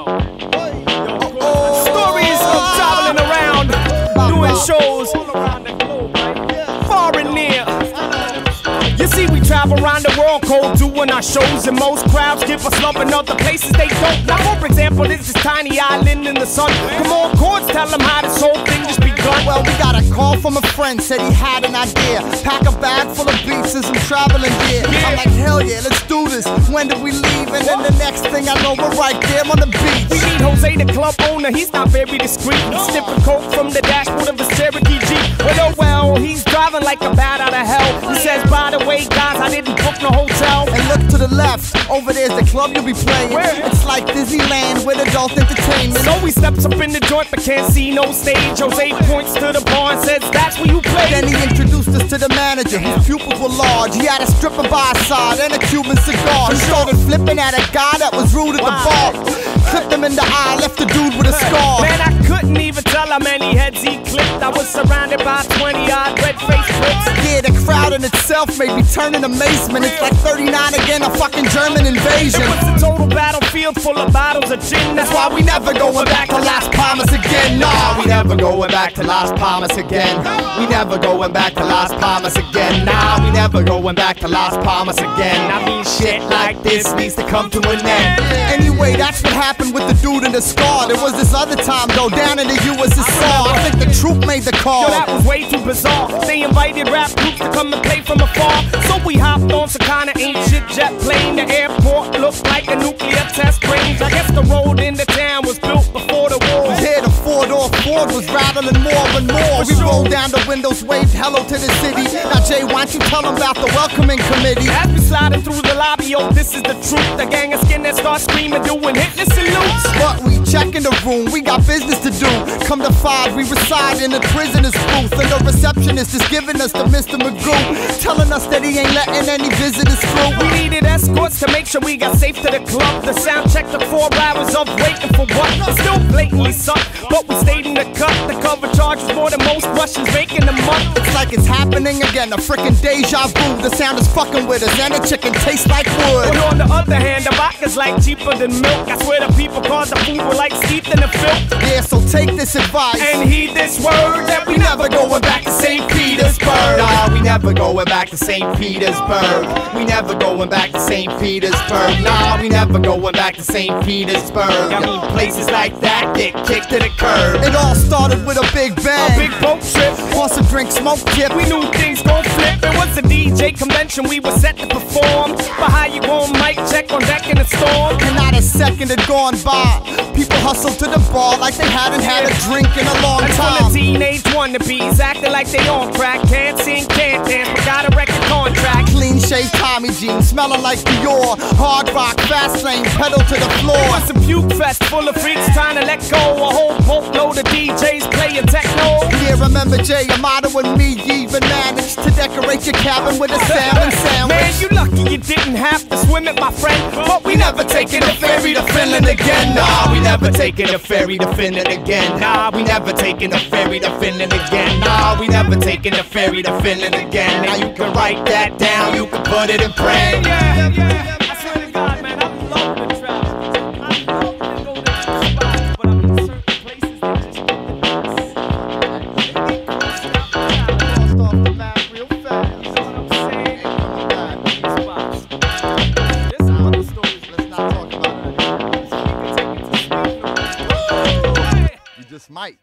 Stories travel around the world cold doing our shows, and most crowds give us love in other places they don't. Now, for example, this is Tiny Island in the sun. Come on, Chords, tell them how this whole thing just begun. Well, we got a call from a friend, said he had an idea. Pack a bag full of beats and some traveling gear. I'm like, hell yeah, let's do this. When do we leave? And then the next thing I know, we're right there on the beach. We need Jose, the club owner. He's not very discreet. He's sniffing coke from the dashboard of his Cherokee Jeep. Well, he's driving like a bat out of hell. He says, by the way, guys, I didn't book no hotel. And look to the left, over there's the club you'll be playing. Where? It's like Disneyland with adult entertainment. So he steps up in the joint but can't see no stage. Jose points to the bar and says, That's where you play. Then he introduced us to the manager, whose pupils were large. He had a stripper by his side and a Cuban cigar. He started flipping at a guy that was rude at the bar. Clipped him in the eye, left the dude with a scar. Man, I couldn't even tell how many heads he clipped. I was surrounded by 20 itself made me turn in amazement. It's like 39 again, a fucking German invasion. It was a total battlefield full of bottles of gin. That's why we never going back to Las Palmas again. Nah, we never going back to Las Palmas again. We never going back to Las Palmas again. Nah, we never going back to Las Palmas again. I mean, shit like this needs to come to an end. Anyway, that's what happened with the dude in the scar. There was this other time though, down in the USSR. I think the troop made the call. Yo, that was way too bizarre. They invited rap groups to come and play from afar. So we hopped on some kind of ancient jet plane. Was rattling more and more. We rolled down the windows, waved hello to the city. Now, Jay, why don't you tell them about the welcoming committee? As we sliding through the lobby, oh, this is the truth. The gang of skin that start screaming, doing hitler salutes. But we check in the room, we got business to do. Come to five, we reside in the prisoner's booth. And the receptionist is giving us the Mr. Magoo, telling us that he ain't letting any visitors through. We needed escorts to make sure we got safe to the club. The sound check took four hours of waiting for what? Still blatantly sucked, but we stayed in the cut. The cover charge was more than most Russians make in a month. It's like it's happening again, a freaking deja vu. The sound is fucking with us, and the chicken tastes like wood. But on the other hand, the vodka's like cheaper than milk. I swear the people cause the food were like steeped in the filth. Yeah, so take this advice. And heed this word that we never going back to St. Petersburg. Nah, we never going back to St. Petersburg. We never going back to St. Petersburg. Nah, we never going back to St. Petersburg. I mean, places like that get kicked to the curb. It all started with a big bang. A big boat trip. Want some drink, smoke tip. We knew things gon' flip. It was a DJ convention, we were set to perform. But how you gon' mic check on deck in the storm? And not a second had gone by. People hustled to the bar like they hadn't had a drink in a long That's when the time. teenage wannabes acting like they on crack. Can't sing, can't dance, but got a record contract. Clean Tommy jeans, smelling like Dior. Hard rock, fast lane, pedal to the floor. was a puke fest full of freaks trying to let go. A whole boatload of DJs playing techno. Yeah, remember Jay Amato and me even managed to decorate your cabin with a salmon sandwich. Man, you lucky you didn't have to swim it, my friend. But we never taking the ferry to Finland again. Nah, we never taking the ferry to Finland again. Nah, we never taking the ferry to Finland again. Nah, we never taking the ferry to Finland again. Now you can write that down, you can put it in Yeah, yeah. I swear to God, man, I love to travel. I love to go to spots, but I'm in certain places that just Lost off the map real fast. You know what I'm saying? Coming back. These spots. There's some other stories. Let's not talk about it. You can take it to Sweden You just might.